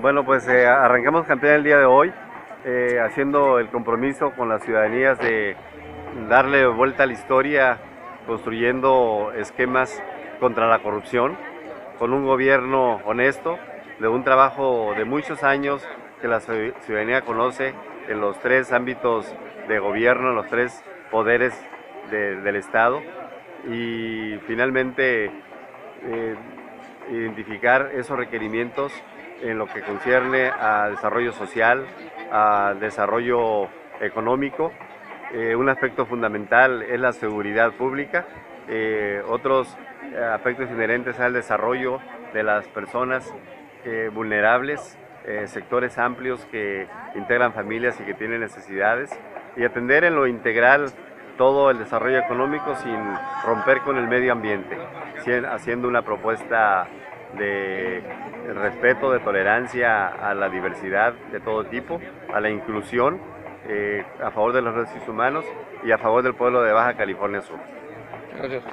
Bueno, pues eh, arrancamos campaña el día de hoy, eh, haciendo el compromiso con las ciudadanías de darle vuelta a la historia, construyendo esquemas contra la corrupción, con un gobierno honesto, de un trabajo de muchos años que la ciudadanía conoce en los tres ámbitos de gobierno, en los tres poderes del Estado. Y finalmente eh, identificar esos requerimientos en lo que concierne al desarrollo social, al desarrollo económico. Eh, un aspecto fundamental es la seguridad pública, eh, otros aspectos inherentes al desarrollo de las personas vulnerables, sectores amplios que integran familias y que tienen necesidades, y atender en lo integral todo el desarrollo económico sin romper con el medio ambiente, haciendo una propuesta de respeto, de tolerancia a la diversidad de todo tipo, a la inclusión, eh, a favor de los derechos humanos y a favor del pueblo de Baja California Sur. Gracias.